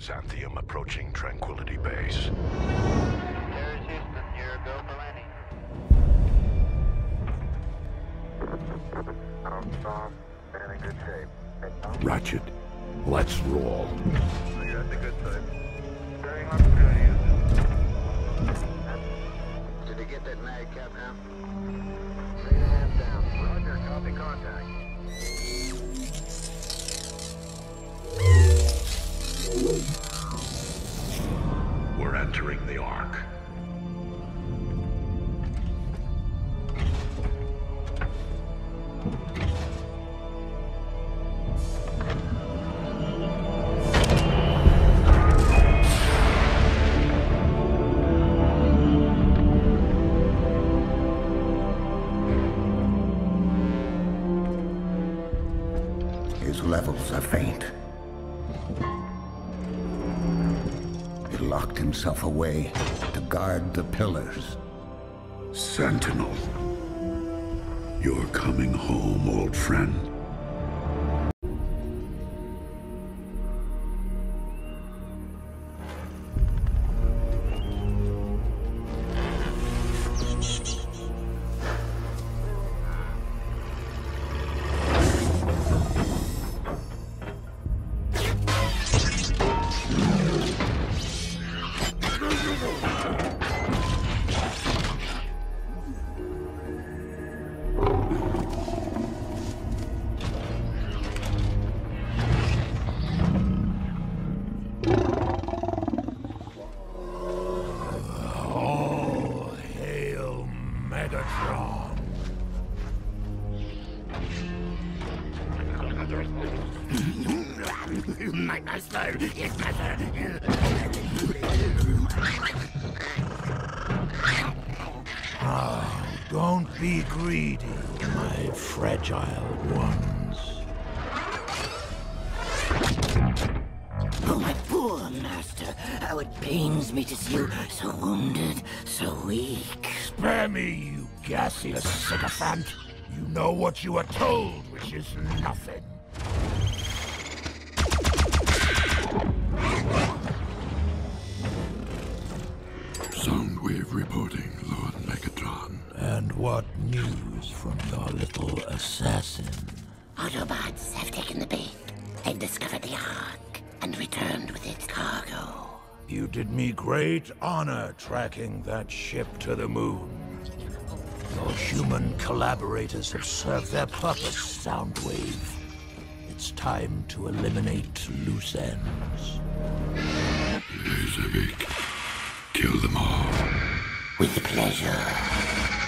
Xanthium approaching Tranquility Base. Ratchet, let's roll. Did you get that cap entering the Ark. His levels are faint. Locked himself away to guard the pillars. Sentinel. You're coming home, old friend. My master! Yes, master! Don't be greedy, my fragile ones. Oh, my poor master. How it pains me to see you so wounded, so weak. Spare me, you gaseous sycophant. You know what you are told, which is nothing. Soundwave Lord Megatron. And what news from your little assassin? Autobots have taken the bait. They've discovered the Ark and returned with its cargo. You did me great honor tracking that ship to the moon. Your human collaborators have served their purpose, Soundwave. It's time to eliminate loose ends. Laserbeak, kill them all. With pleasure.